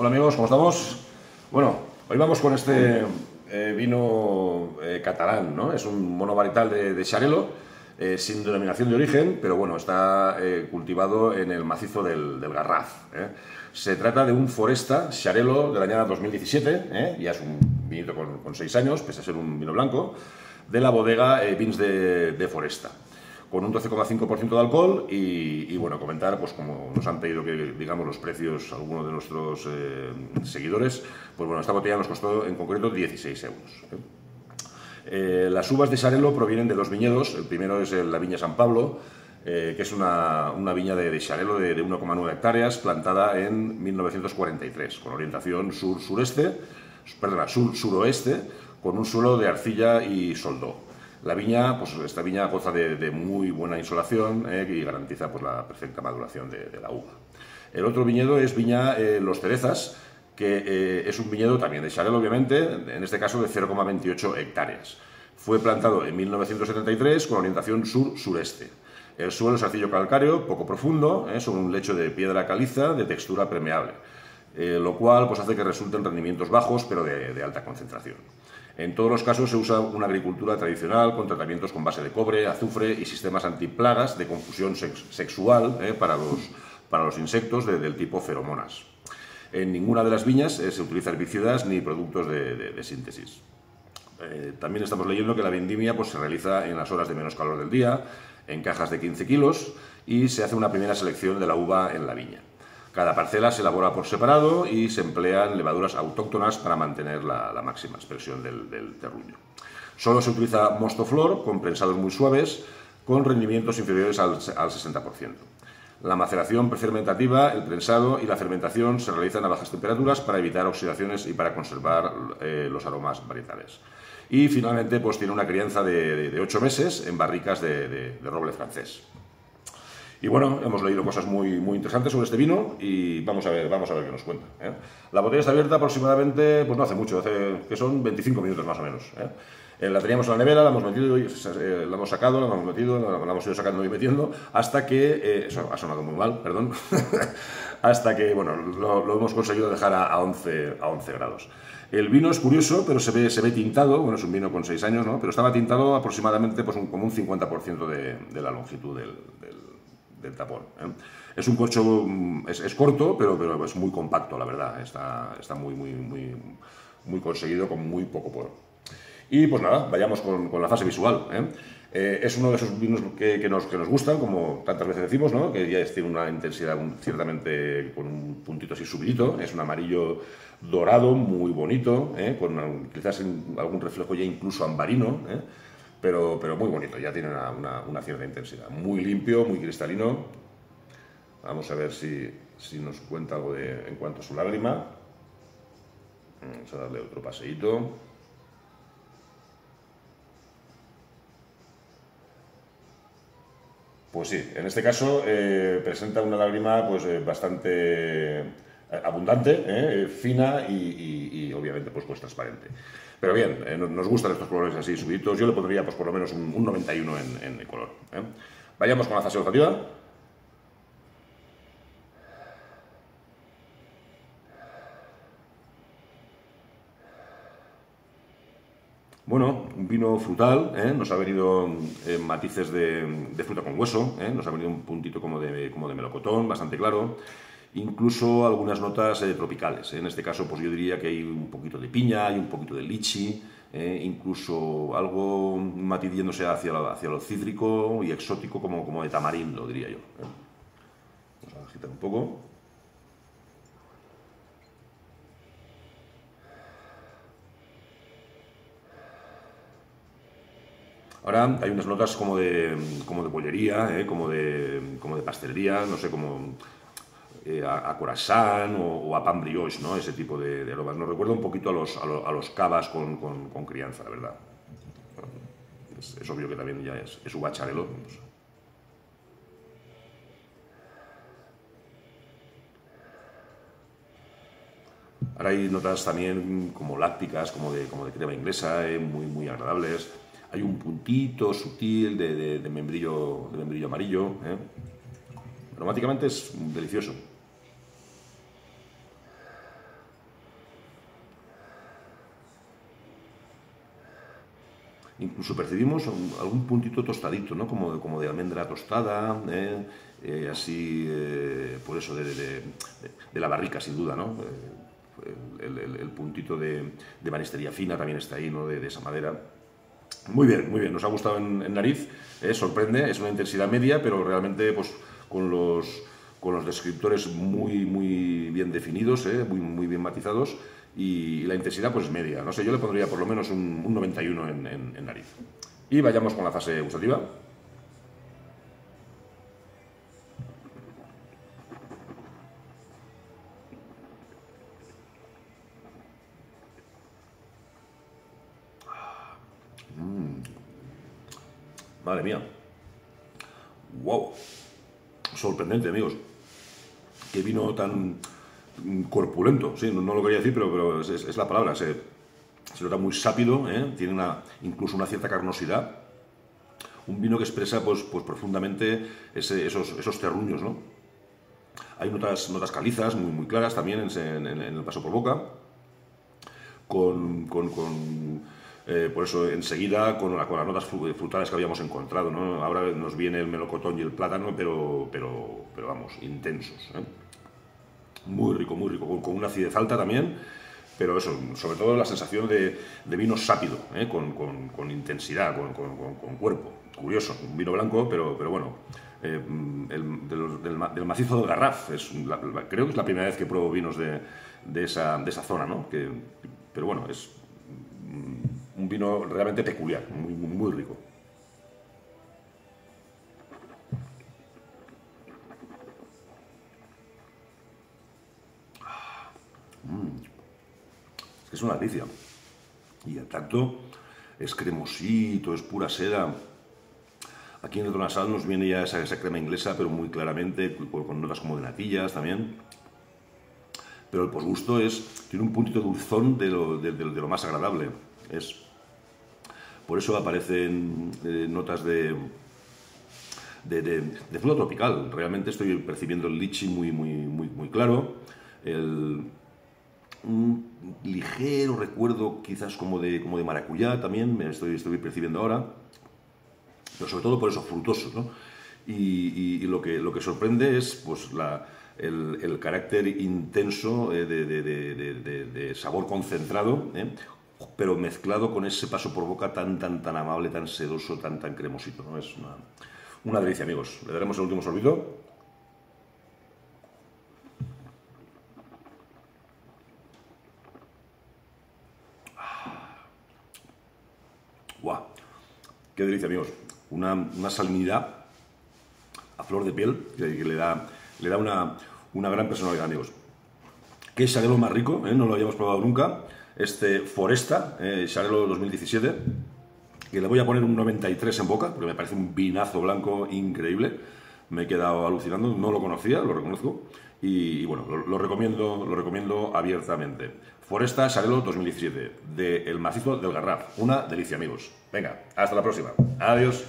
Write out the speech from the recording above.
Hola amigos, ¿cómo estamos? Bueno, hoy vamos con este eh, vino eh, catalán, ¿no? Es un monovarital de, de Xarelo, eh, sin denominación de origen, pero bueno, está cultivado en el macizo del, Garraf. Se trata de un Foresta Xarelo de la añada 2017, ya es un vinito con, seis años, pese a ser un vino blanco, de la bodega Vins de Foresta con un 12,5% de alcohol y, bueno, comentar, pues como nos han pedido que digamos los precios algunos de nuestros eh, seguidores, pues bueno, esta botella nos costó en concreto 16 euros. ¿eh? Eh, las uvas de Sarelo provienen de dos viñedos, el primero es la viña San Pablo, que es una, viña de, de de, de 1,9 hectáreas, plantada en 1943, con orientación sur-sureste, perdona, sur-suroeste, con un suelo de arcilla y soldó. La viña, pues esta viña goza de, muy buena insolación eh, y garantiza pues, la perfecta maduración de, la uva. El otro viñedo es Viña eh, Los Cerezas, que eh, es un viñedo también de Charel, obviamente, en este caso de 0,28 hectáreas. Fue plantado en 1973 con orientación sur-sureste. El suelo es arcillo calcáreo, poco profundo, sobre un lecho de piedra caliza de textura permeable, lo cual pues, hace que resulten rendimientos bajos pero de alta concentración. En todos los casos se usa una agricultura tradicional con tratamientos con base de cobre, azufre y sistemas antiplagas de confusión sexual eh, para, los, para, los, insectos del tipo feromonas. En ninguna de las viñas eh, se utiliza herbicidas ni productos de, síntesis. Eh, también estamos leyendo que la vendimia pues, se realiza en las horas de menos calor del día, en cajas de 15 kilos, y se hace una primera selección de la uva en la viña. Cada parcela se elabora por separado y se emplean levaduras autóctonas para mantener la, máxima expresión del, terruño. Solo se utiliza mosto flor con prensados muy suaves con rendimientos inferiores al, 60%. La maceración prefermentativa, el prensado y la fermentación se realizan a bajas temperaturas para evitar oxidaciones y para conservar eh, los aromas varietales. Y finalmente pues, tiene una crianza de, ocho 8 meses en barricas de roble francés. Y bueno, hemos leído cosas muy, muy interesantes sobre este vino y vamos a ver, vamos a ver qué nos cuenta. ¿eh? La botella está abierta aproximadamente, pues no hace mucho, hace que son 25 minutos más o menos. ¿eh? Eh, la teníamos en la nevera, la hemos metido, la hemos sacado, la hemos metido, la, hemos ido sacando y metiendo, hasta que, eso ha sonado muy mal, perdón, hasta que, bueno, lo, hemos conseguido dejar a, 11, a 11 grados. El vino es curioso, pero se ve, se ve tintado, bueno, es un vino con 6 años, ¿no? Pero estaba tintado aproximadamente pues, un, como un 50% de, de, la longitud del del tapón. ¿eh? Es un corcho, mm, es, corto, pero, pero es muy compacto, la verdad. Está, está muy, muy, muy, muy conseguido con muy poco poro. Y pues nada, vayamos con, con la fase visual. ¿eh? Eh, es uno de esos vinos que, que, nos, que, nos, gustan, como tantas veces decimos, ¿no? que ya tiene una intensidad ciertamente con un puntito así subidito. Es un amarillo dorado, muy bonito, con quizás algún reflejo ya incluso ambarino pero, pero muy bonito, ya tiene una, cierta intensidad. Muy limpio, muy cristalino. Vamos a ver si, si nos cuenta algo de, en cuanto a su lágrima. Vamos a darle otro paseíto. Pues sí, en este caso eh, presenta una lágrima pues, eh, bastante abundante, eh, fina y, obviamente pues, transparente. Pero bien, eh, nos gustan estos colores así subiditos. Yo le pondría pues, por lo menos un, 91 en, el color. Vayamos con la fase olfativa. Bueno, un vino frutal, nos ha venido matices de, fruta con hueso, nos ha venido un puntito como de, como de melocotón, bastante claro incluso algunas notas eh, tropicales. ¿eh? En este caso, pues yo diría que hay un poquito de piña, hay un poquito de lichi, ¿eh? incluso algo matiz hacia, hacia lo cítrico y exótico como, como de tamarindo, diría yo. Vamos a agitar un poco. Ahora hay unas notas como de, como de bollería, como, de, como de pastelería, no sé, como eh, a, corazán o, a pan brioche, ¿no? ese tipo de, aromas. Nos recuerda un poquito a los, a, los cavas con, con, crianza, la verdad. Es, obvio que también ya es, es uva charelo. Ahora hay notas también como lácticas, como de, como de crema inglesa, eh, muy, muy agradables. Hay un puntito sutil de, de, membrillo, de membrillo amarillo. Eh. Aromáticamente es delicioso. Incluso percibimos algún puntito tostadito, ¿no? Como, de almendra tostada, ¿eh? Eh, así, eh, por eso, de, la barrica, sin duda, ¿no? El, puntito de, de, banistería fina también está ahí, ¿no? De, esa madera. Muy bien, muy bien, nos ha gustado en, nariz, sorprende, es una intensidad media, pero realmente, pues, con los, con los descriptores muy, muy bien definidos, muy, muy bien matizados, y la intensidad pues media. No sé, yo le pondría por lo menos un, 91 en, nariz. Y vayamos con la fase gustativa. Mm. Madre mía. Wow. Sorprendente, amigos. Qué vino tan corpulento, sí, no, lo quería decir, pero, pero es, la palabra. Se, se nota muy sápido, ¿eh? tiene una, incluso una cierta carnosidad. Un vino que expresa pues, pues profundamente esos, esos terruños. ¿no? Hay notas, notas calizas muy, muy claras también en, el paso por boca. Con, con, con eh, por eso enseguida con, con, las notas frutales que habíamos encontrado. ¿no? Ahora nos viene el melocotón y el plátano, pero, pero, pero vamos, intensos. ¿eh? Muy rico, muy rico, con, una acidez alta también, pero eso, sobre todo la sensación de, vino sápido, ¿eh? con, intensidad, con, cuerpo. Curioso, un vino blanco, pero, pero bueno, eh, del, macizo del Garraf. Es creo que es la primera vez que pruebo vinos de, esa, de esa, zona, ¿no? Pero bueno, es un vino realmente peculiar, muy, muy rico. Y el tacto es cremosito, es pura seda. Aquí en el tonasal nos viene ya esa, esa, crema inglesa, pero muy claramente, con, notas como de natillas también. Pero el posgusto es, tiene un puntito dulzón de lo, de, lo más agradable. Es, por eso aparecen eh, notas de, de, de, fruta tropical. Realmente estoy percibiendo el lichi muy, muy, muy, muy claro. El, un ligero recuerdo quizás como de, como de maracuyá también, me estoy, estoy percibiendo ahora, pero sobre todo por eso frutoso, ¿no? Y, lo, que, lo que sorprende es pues, la, el, carácter intenso eh, de, sabor concentrado, ¿eh? pero mezclado con ese paso por boca tan, tan, tan amable, tan sedoso, tan, tan cremosito. ¿no? Es una, una delicia, amigos. Le daremos el último sorbito. Qué delicia, amigos. Una, una salinidad a flor de piel que, le da, le da una, una, gran personalidad, amigos. ¿Qué es lo más rico? ¿eh? No lo habíamos probado nunca. Este Foresta, eh, 2017, que le voy a poner un 93 en boca, porque me parece un vinazo blanco increíble. Me he quedado alucinando, no lo conocía, lo reconozco. Y, bueno, lo, recomiendo, lo recomiendo abiertamente. Foresta Sarelo 2017, de El Macizo del Garraf. Una delicia, amigos. Venga, hasta la próxima. Adiós.